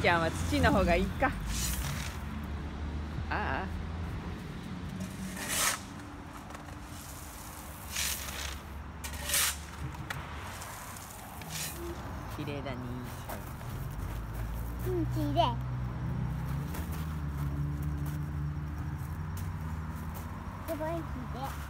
ちゃんは土の方がいいか。ああ。綺麗だね。うんきれいすごいきれい